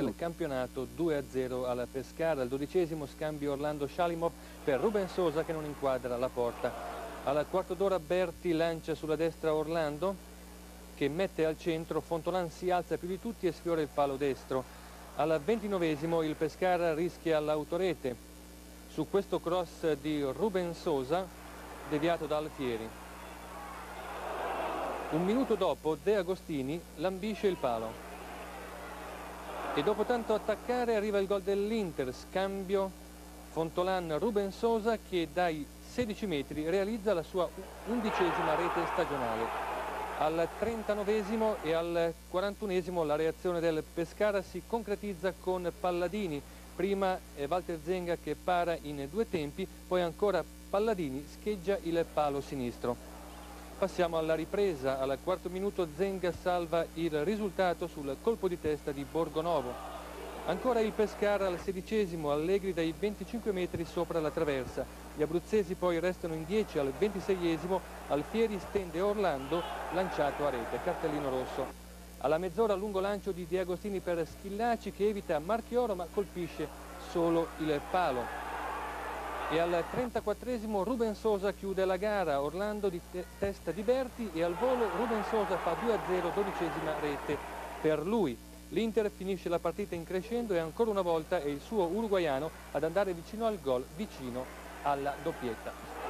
del campionato 2-0 alla Pescara. Al dodicesimo scambio Orlando Shalimov per Ruben Sosa che non inquadra la porta. Al quarto d'ora Berti lancia sulla destra Orlando che mette al centro, Fontolan si alza più di tutti e sfiora il palo destro. Al ventinovesimo il Pescara rischia l'autorete su questo cross di Ruben Sosa deviato da Alfieri. Un minuto dopo De Agostini lambisce il palo. E dopo tanto attaccare arriva il gol dell'Inter, scambio Fontolan-Ruben Sosa che dai 16 metri realizza la sua undicesima rete stagionale. Al 39 e al 41 la reazione del Pescara si concretizza con Palladini, prima Walter Zenga che para in due tempi, poi ancora Palladini scheggia il palo sinistro. Passiamo alla ripresa, al quarto minuto Zenga salva il risultato sul colpo di testa di Borgonovo. Ancora il Pescara al sedicesimo, Allegri dai 25 metri sopra la traversa. Gli abruzzesi poi restano in 10 al 26esimo, Alfieri stende Orlando, lanciato a rete, cartellino rosso. Alla mezz'ora lungo lancio di Di Agostini per Schillaci che evita Marchioro ma colpisce solo il palo e al 34esimo Ruben Sosa chiude la gara, Orlando di te testa di Berti e al volo Ruben Sosa fa 2-0, dodicesima rete per lui. L'Inter finisce la partita in crescendo e ancora una volta è il suo uruguaiano ad andare vicino al gol, vicino alla doppietta.